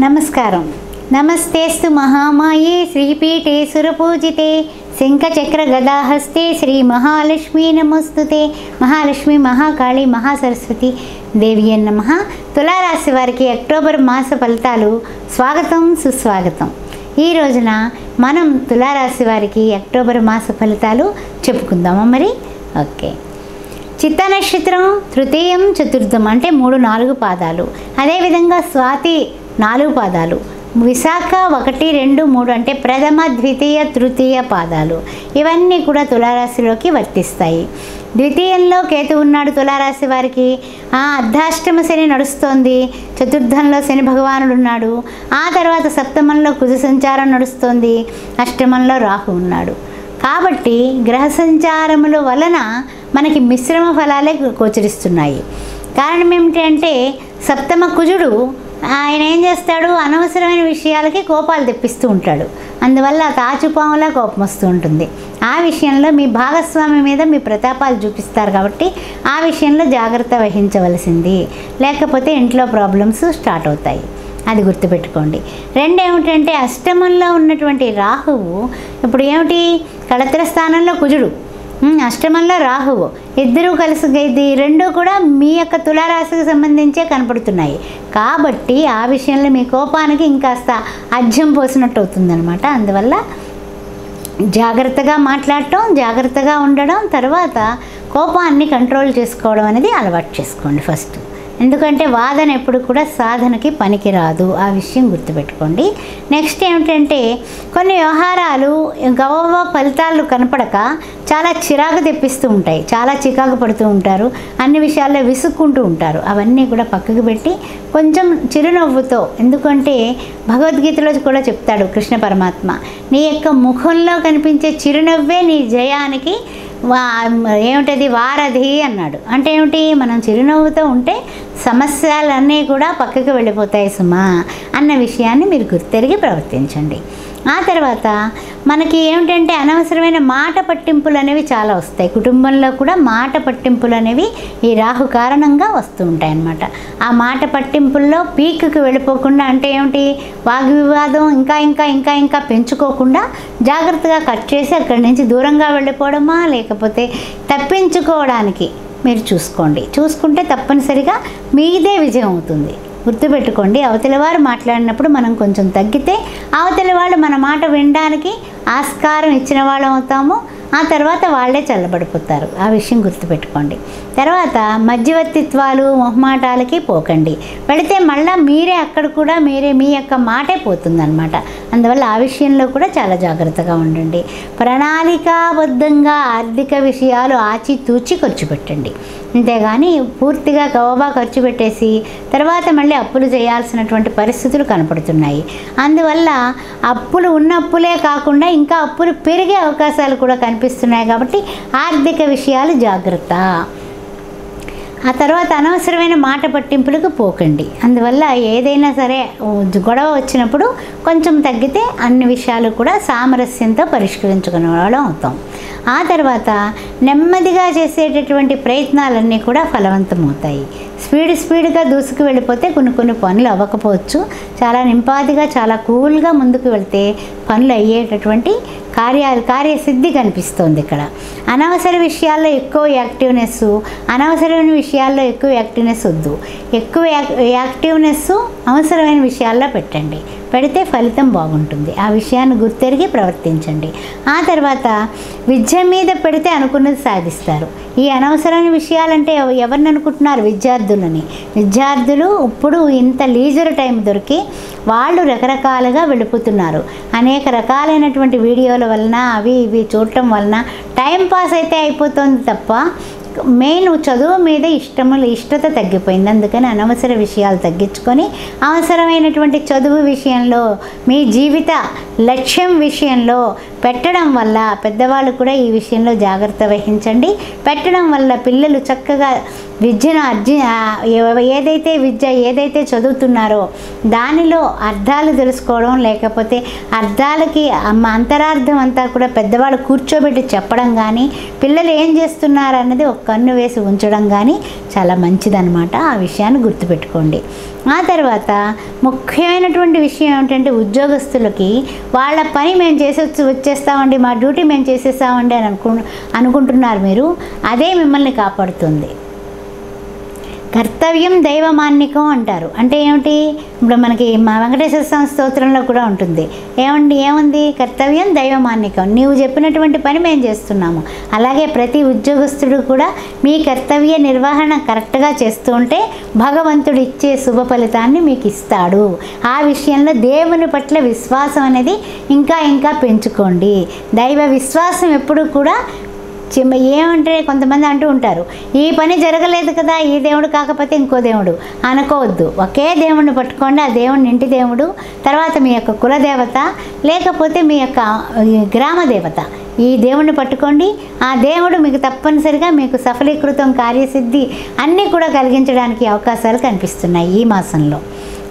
నమస్కారం. నమస్తేస్తు మహామాయే శ్రీపీఠే సురపూజితే శంఖచక్ర గదాహస్తే శ్రీ మహాలక్ష్మీ నమస్తుతే మహాలక్ష్మి మహాకాళి మహాసరస్వతి దేవి నమ తులారాశి వారికి అక్టోబర్ మాస ఫలితాలు స్వాగతం సుస్వాగతం. ఈ రోజున మనం తులారాశి వారికి అక్టోబర్ మాస ఫలితాలు చెప్పుకుందామా మరి? ఓకే. చిత్త నక్షత్రం తృతీయం చతుర్థం అంటే మూడు నాలుగు పాదాలు. అదేవిధంగా స్వాతి నాలుగు పాదాలు. విశాఖ ఒకటి రెండు మూడు అంటే ప్రథమ ద్వితీయ తృతీయ పాదాలు. ఇవన్నీ కూడా తులారాశిలోకి వర్తిస్తాయి. ద్వితీయంలో కేతు ఉన్నాడు తులారాశి వారికి. ఆ అర్ధాష్టమ శని నడుస్తోంది. చతుర్థంలో శని భగవానుడు ఉన్నాడు. ఆ తర్వాత సప్తమంలో కుజ సంచారం నడుస్తోంది. అష్టమంలో రాహు ఉన్నాడు. కాబట్టి గ్రహ సంచారముల వలన మనకి మిశ్రమ ఫలాలే గోచరిస్తున్నాయి. కారణం ఏమిటి అంటే సప్తమ కుజుడు ఆయన ఏం చేస్తాడు? అనవసరమైన విషయాలకి కోపాలు తెప్పిస్తూ ఉంటాడు. అందువల్ల తాచుపాములా కోపం వస్తూ ఉంటుంది. ఆ విషయంలో మీ భాగస్వామి మీద మీ ప్రతాపాలు చూపిస్తారు కాబట్టి ఆ విషయంలో జాగ్రత్త వహించవలసింది. లేకపోతే ఇంట్లో ప్రాబ్లమ్స్ స్టార్ట్ అవుతాయి. అది గుర్తుపెట్టుకోండి. రెండేమిటంటే అష్టమంలో ఉన్నటువంటి రాహువు ఇప్పుడు ఏమిటి? కళత్ర స్థానంలో కుజుడు. అష్టమంలో రాహువు. ఇద్దరూ కలిసి ఇది రెండు కూడా మీ యొక్క తులారాశికి సంబంధించే కనపడుతున్నాయి. కాబట్టి ఆ విషయంలో మీ కోపానికి ఇంకాస్త అజ్యం పోసినట్టు అవుతుందన్నమాట. అందువల్ల జాగ్రత్తగా మాట్లాడటం జాగ్రత్తగా ఉండడం తర్వాత కోపాన్ని కంట్రోల్ చేసుకోవడం అనేది అలవాటు చేసుకోండి ఫస్ట్ ఎందుకంటే వాదన ఎప్పుడు కూడా సాధనకి పనికిరాదు. ఆ విషయం గుర్తుపెట్టుకోండి. నెక్స్ట్ ఏమిటంటే కొన్ని వ్యవహారాలు గవవ ఫలితాలు కనపడక చాలా చిరాకు తెప్పిస్తూ ఉంటాయి. చాలా చికాకు పడుతూ ఉంటారు. అన్ని విషయాల్లో విసుక్కుంటూ ఉంటారు. అవన్నీ కూడా పక్కకు పెట్టి కొంచెం చిరునవ్వుతో ఎందుకంటే భగవద్గీతలో కూడా చెప్తాడు కృష్ణ పరమాత్మ నీ యొక్క ముఖంలో కనిపించే చిరునవ్వే నీ జయానికి వా ఏమిటది? వారధి అన్నాడు. అంటే ఏమిటి? మనం చిరునవ్వుతో ఉంటే సమస్యలన్నీ కూడా పక్కకు వెళ్ళిపోతాయి సుమా అన్న విషయాన్ని మీరు గుర్తెరిగి ప్రవర్తించండి. ఆ తర్వాత మనకి ఏమిటంటే అనవసరమైన మాట పట్టింపులు అనేవి చాలా వస్తాయి. కుటుంబంలో కూడా మాట పట్టింపులు అనేవి ఈ రాహు కారణంగా వస్తూ ఉంటాయి అన్నమాట ఆ మాట పట్టింపుల్లో పీక్కి వెళ్ళిపోకుండా అంటే ఏమిటి? వాగ్వివాదం ఇంకా ఇంకా ఇంకా ఇంకా పెంచుకోకుండా జాగ్రత్తగా కట్ చేసి అక్కడి నుంచి దూరంగా వెళ్ళిపోవడమా? లేకపోతే తప్పించుకోవడానికి మీరు చూసుకోండి. చూసుకుంటే తప్పనిసరిగా మీదే విజయం అవుతుంది. గుర్తుపెట్టుకోండి. అవతల వారు మాట్లాడినప్పుడు మనం కొంచెం తగ్గితే అవతల వాళ్ళు మన మాట వినడానికి ఆస్కారం ఇచ్చిన వాళ్ళం అవుతాము. ఆ తర్వాత వాళ్ళే చల్లబడిపోతారు. ఆ విషయం గుర్తుపెట్టుకోండి. తర్వాత మధ్యవర్తిత్వాలు మొహమాటాలకి పోకండి. వెళితే మళ్ళీ మీరే అక్కడ కూడా మీరే మీ యొక్క మాటే పోతుందన్నమాట. అందువల్ల ఆ విషయంలో కూడా చాలా జాగ్రత్తగా ఉండండి. ప్రణాళికాబద్ధంగా ఆర్థిక విషయాలు ఆచితూచి ఖర్చు పెట్టండి. అంతేగాని పూర్తిగా గవబా ఖర్చు పెట్టేసి తర్వాత మళ్ళీ అప్పులు చేయాల్సినటువంటి పరిస్థితులు కనపడుతున్నాయి. అందువల్ల అప్పులు ఉన్న అప్పులే కాకుండా ఇంకా అప్పులు పెరిగే అవకాశాలు కూడా కనిపిస్తున్నాయి కాబట్టి ఆర్థిక విషయాలు జాగ్రత్త. ఆ తర్వాత అనవసరమైన మాట పట్టింపులకు పోకండి. అందువల్ల ఏదైనా సరే గొడవ వచ్చినప్పుడు కొంచెం తగ్గితే అన్ని విషయాలు కూడా సామరస్యంతో పరిష్కరించుకునే వాళ్ళం అవుతాం. ఆ తర్వాత నెమ్మదిగా చేసేటటువంటి ప్రయత్నాలన్నీ కూడా ఫలవంతమవుతాయి. స్పీడ్ స్పీడ్గా దూసుకు వెళ్ళిపోతే కొన్ని కొన్ని పనులు అవ్వకపోవచ్చు. చాలా నింపాదిగా చాలా కూల్గా ముందుకు వెళ్తే పనులు అయ్యేటటువంటి కార్యాలు కార్యసిద్ధి కనిపిస్తోంది ఇక్కడ. అనవసర విషయాల్లో ఎక్కువ యాక్టివ్నెస్ అనవసరమైన విషయాల్లో ఎక్కువ యాక్టివ్నెస్ వద్దు. ఎక్కువ యాక్ యాక్టివ్నెస్ అవసరమైన విషయాల్లో పెట్టండి. పెడితే ఫలితం బాగుంటుంది. ఆ విషయాన్ని గుర్తెరిగి ప్రవర్తించండి. ఆ తర్వాత విద్య మీద పెడితే అనుకున్నది సాధిస్తారు. ఈ అనవసరమైన విషయాలంటే ఎవరిని అనుకుంటున్నారు? విద్యార్థులని. విద్యార్థులు ఇప్పుడు ఇంత లీజర్ టైం దొరికి వాళ్ళు రకరకాలుగా వెళ్ళిపోతున్నారు. అనేక రకాలైనటువంటి వీడియోల వలన అవి ఇవి చూడటం వలన టైం పాస్ అయితే అయిపోతుంది తప్ప మెయిన్ చదువు మీద ఇష్టము ఇష్టత తగ్గిపోయింది. అందుకని అనవసర విషయాలు తగ్గించుకొని అవసరమైనటువంటి చదువు విషయంలో మీ జీవిత లక్ష్యం విషయంలో పెట్టడం వల్ల పెద్దవాళ్ళు కూడా ఈ విషయంలో జాగ్రత్త వహించండి. పెట్టడం వల్ల పిల్లలు చక్కగా విద్యను అర్జి ఏదైతే విద్య ఏదైతే చదువుతున్నారో దానిలో అర్థాలు తెలుసుకోవడం లేకపోతే అర్థాలకి అంతరార్థం అంతా కూడా పెద్దవాళ్ళు కూర్చోబెట్టి చెప్పడం కానీ పిల్లలు ఏం చేస్తున్నారు అన్నది ఒక కన్ను వేసి ఉంచడం కానీ చాలా మంచిదన్నమాట. ఆ విషయాన్ని గుర్తుపెట్టుకోండి. ఆ తర్వాత ముఖ్యమైనటువంటి విషయం ఏమిటంటే ఉద్యోగస్తులకి వాళ్ళ పని మేము చేసి వచ్చేస్తామండి మా డ్యూటీ మేము చేసేస్తామండి అని అనుకు అనుకుంటున్నారు మీరు అదే మిమ్మల్ని కాపాడుతుంది. కర్తవ్యం దైవమాన్నికం అంటారు. అంటే ఏమిటి? ఇప్పుడు మనకి మా వెంకటేశ్వర స్వామి స్తోత్రంలో కూడా ఉంటుంది. ఏమండి ఏముంది? కర్తవ్యం దైవమాన్నికం నీవు చెప్పినటువంటి పని మేము చేస్తున్నాము. అలాగే ప్రతి ఉద్యోగస్తుడు కూడా మీ కర్తవ్య నిర్వహణ కరెక్ట్గా చేస్తూ ఉంటే భగవంతుడు ఇచ్చే శుభ ఫలితాన్ని మీకు ఇస్తాడు. ఆ విషయంలో దేవుని పట్ల విశ్వాసం అనేది ఇంకా ఇంకా పెంచుకోండి. దైవ విశ్వాసం ఎప్పుడు కూడా చిమ్మ ఏమంటే కొంతమంది అంటూ ఉంటారు ఈ పని జరగలేదు కదా ఈ దేవుడు కాకపోతే ఇంకో దేవుడు. అనుకోవద్దు. ఒకే దేవుడిని పట్టుకోండి ఆ దేవుడిని ఇంటి దేవుడు తర్వాత మీ యొక్క కులదేవత లేకపోతే మీ యొక్క గ్రామ దేవత. ఈ దేవుడిని పట్టుకోండి ఆ దేవుడు మీకు తప్పనిసరిగా మీకు సఫలీకృతం కార్యసిద్ధి అన్నీ కూడా కలిగించడానికి అవకాశాలు కనిపిస్తున్నాయి ఈ మాసంలో.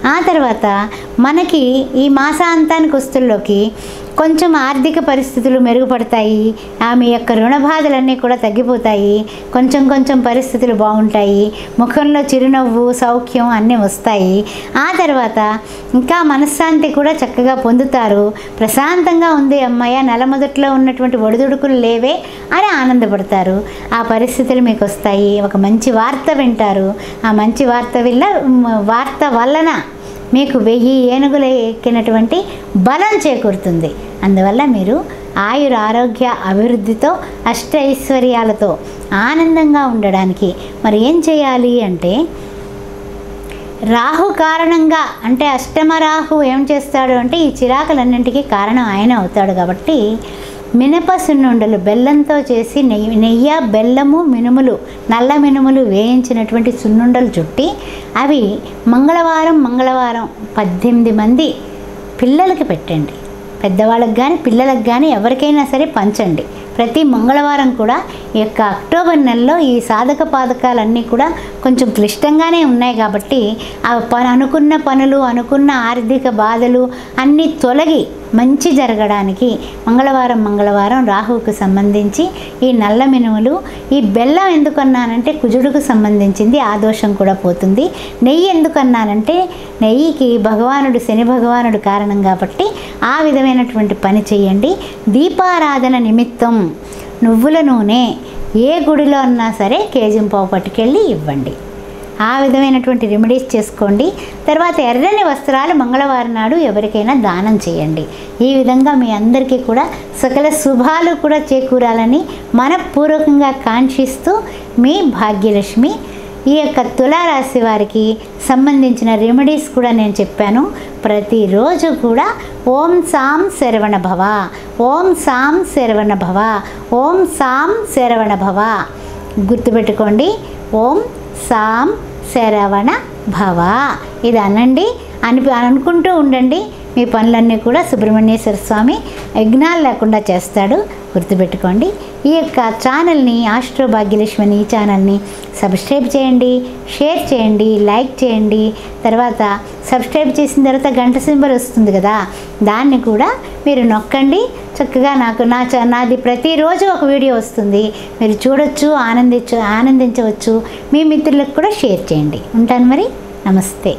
ఆ తర్వాత మనకి ఈ మాసాంతానికి వస్తుల్లోకి కొంచెం ఆర్థిక పరిస్థితులు మెరుగుపడతాయి. ఆమె యొక్క రుణ బాధలన్నీ కూడా తగ్గిపోతాయి. కొంచెం కొంచెం పరిస్థితులు బాగుంటాయి. ముఖంలో చిరునవ్వు సౌఖ్యం అన్నీ వస్తాయి. ఆ తర్వాత ఇంకా మనశ్శాంతి కూడా చక్కగా పొందుతారు. ప్రశాంతంగా ఉంది అమ్మాయ. నలమొదట్లో ఉన్నటువంటి ఒడిదుడుకులు లేవే అని ఆనందపడతారు. ఆ పరిస్థితులు మీకు వస్తాయి. ఒక మంచి వార్త వింటారు. ఆ మంచి వార్త వల్ల వార్త వలన మీకు వెయ్యి ఏనుగులు ఎక్కినటువంటి బలం చేకూరుతుంది. అందువల్ల మీరు ఆయుర ఆరోగ్య అభివృద్ధితో అష్ట ఐశ్వర్యాలతో ఆనందంగా ఉండడానికి మరి ఏం చేయాలి అంటే రాహు కారణంగా అంటే అష్టమ రాహు ఏం చేస్తాడు అంటే ఈ చిరాకులన్నింటికీ కారణం ఆయన అవుతాడు కాబట్టి మినప సున్నుండలు బెల్లంతో చేసి నెయ్యి నెయ్యి బెల్లము మినుములు నల్ల మినుములు వేయించినటువంటి సున్నుండలు చుట్టి అవి మంగళవారం మంగళవారం పద్దెనిమిది మంది పిల్లలకి పెట్టండి. పెద్దవాళ్ళకి కానీ పిల్లలకు కానీ ఎవరికైనా సరే పంచండి. ప్రతి మంగళవారం కూడా ఈ యొక్క అక్టోబర్ నెలలో ఈ సాధక పాదకాలన్నీ కూడా కొంచెం క్లిష్టంగానే ఉన్నాయి కాబట్టి ఆ పని అనుకున్న పనులు అనుకున్న ఆర్థిక బాధలు అన్నీ తొలగి మంచి జరగడానికి మంగళవారం మంగళవారం రాహువుకు సంబంధించి ఈ నల్ల మినుములు ఈ బెల్లం ఎందుకన్నానంటే కుజుడుకు సంబంధించింది ఆ దోషం కూడా పోతుంది. నెయ్యి ఎందుకన్నానంటే నెయ్యికి భగవానుడు శని భగవానుడు కారణం కాబట్టి ఆ విధమైనటువంటి పని చేయండి. దీపారాధన నిమిత్తం నువ్వుల నూనె ఏ గుడిలో అన్నా సరే కేజీ పావు పట్టుకెళ్ళి ఇవ్వండి. ఆ విధమైనటువంటి రెమెడీస్ చేసుకోండి. తర్వాత ఎర్రని వస్త్రాలు మంగళవారం నాడు ఎవరికైనా దానం చేయండి. ఈ విధంగా మీ అందరికీ కూడా సకల శుభాలు కూడా చేకూరాలని మనపూర్వకంగా కాంక్షిస్తూ మీ భాగ్యలక్ష్మి ఈ యొక్క తులారాశి వారికి సంబంధించిన రెమెడీస్ కూడా నేను చెప్పాను. ప్రతిరోజు కూడా ఓం సాం శరవణ భవ ఓం సాం శరవణ భవ ఓం సాం శరవణ భవ. గుర్తుపెట్టుకోండి. ఓం సాం శరవణ భవ. ఇది అనండి. అని అనుకుంటూ ఉండండి. మీ పనులన్నీ కూడా సుబ్రహ్మణ్యేశ్వర స్వామి యజ్ఞాలు లేకుండా చేస్తాడు. గుర్తుపెట్టుకోండి. ఈ యొక్క ఛానల్ని ఆస్ట్రో భాగ్యలక్ష్మిని ఈ ఛానల్ని సబ్స్క్రైబ్ చేయండి షేర్ చేయండి లైక్ చేయండి. తర్వాత సబ్స్క్రైబ్ చేసిన తర్వాత గంట సింబల్ వస్తుంది కదా దాన్ని కూడా మీరు నొక్కండి. చక్కగా నాకు నా చ- నాది ప్రతిరోజు ఒక వీడియో వస్తుంది. మీరు చూడొచ్చు ఆనందించ ఆనందించవచ్చు. మీ మిత్రులకు కూడా షేర్ చేయండి. ఉంటాను మరి. నమస్తే.